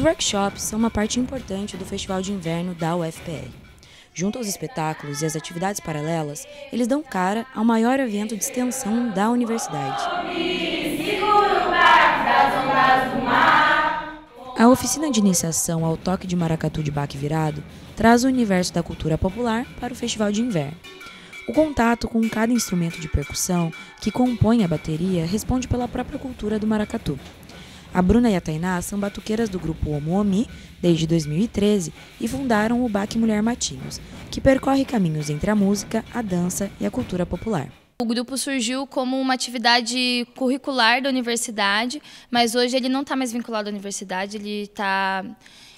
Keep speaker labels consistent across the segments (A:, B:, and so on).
A: workshops são uma parte importante do Festival de Inverno da UFPR. Junto aos espetáculos e às atividades paralelas, eles dão cara ao maior evento de extensão da universidade. A oficina de iniciação ao toque de maracatu de baque virado traz o universo da cultura popular para o Festival de Inverno. O contato com cada instrumento de percussão que compõe a bateria responde pela própria cultura do maracatu. A Bruna e a Tainá são batuqueiras do grupo Omoami desde 2013 e fundaram o Baque Mulher Matinhos, que percorre caminhos entre a música, a dança e a cultura popular.
B: O grupo surgiu como uma atividade curricular da universidade, mas hoje ele não está mais vinculado à universidade, ele está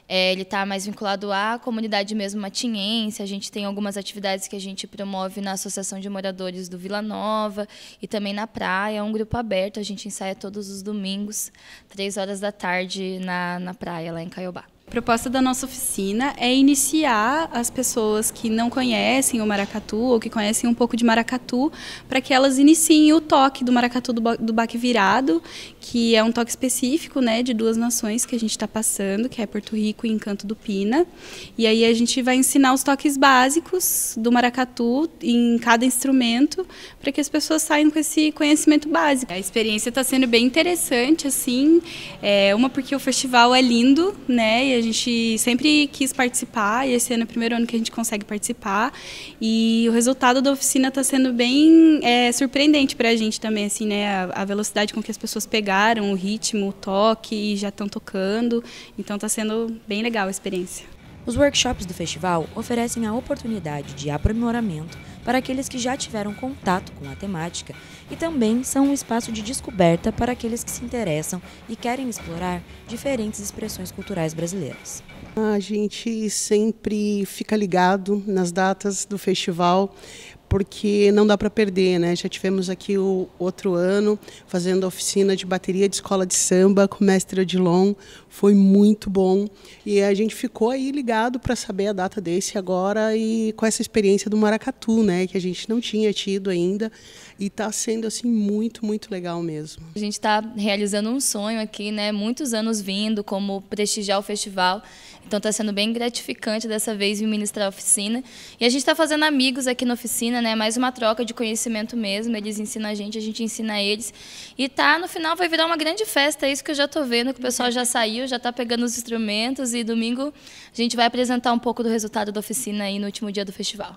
B: é, ele está mais vinculado à comunidade mesmo matinhense. A gente tem algumas atividades que a gente promove na Associação de Moradores do Vila Nova e também na praia. É um grupo aberto, a gente ensaia todos os domingos, três horas da tarde, na, na praia, lá em Caiobá.
C: A proposta da nossa oficina é iniciar as pessoas que não conhecem o maracatu ou que conhecem um pouco de maracatu para que elas iniciem o toque do maracatu do, baque virado, que é um toque específico né, de duas nações que a gente está passando, que é Porto Rico e Encanto do Pina. E aí a gente vai ensinar os toques básicos do maracatu em cada instrumento para que as pessoas saiam com esse conhecimento básico. A experiência está sendo bem interessante, assim, é, uma porque o festival é lindo, né? A gente sempre quis participar e esse ano é o primeiro ano que a gente consegue participar e o resultado da oficina está sendo bem é, surpreendente para a gente também, assim, né? A, a, velocidade com que as pessoas pegaram o ritmo, o toque e já estão tocando, então está sendo bem legal a experiência.
A: Os workshops do festival oferecem a oportunidade de aprimoramento para aqueles que já tiveram contato com a temática e também são um espaço de descoberta para aqueles que se interessam e querem explorar diferentes expressões culturais brasileiras.
D: A gente sempre fica ligado nas datas do festival porque não dá para perder, né? Já tivemos aqui o outro ano fazendo oficina de bateria de escola de samba com o mestre Odilon, foi muito bom e a gente ficou aí ligado para saber a data desse agora e com essa experiência do maracatu, né, que a gente não tinha tido ainda e está sendo assim muito muito legal mesmo.
B: A gente está realizando um sonho aqui, né? Muitos anos vindo, como prestigiar o festival. Então está sendo bem gratificante dessa vez vir ministrar a oficina. E a gente está fazendo amigos aqui na oficina, né? Mais uma troca de conhecimento mesmo. Eles ensinam a gente, a gente ensina eles. E tá, no final vai virar uma grande festa, é isso que eu já estou vendo, que o pessoal já saiu, já está pegando os instrumentos e domingo a gente vai apresentar um pouco do resultado da oficina aí no último dia do festival.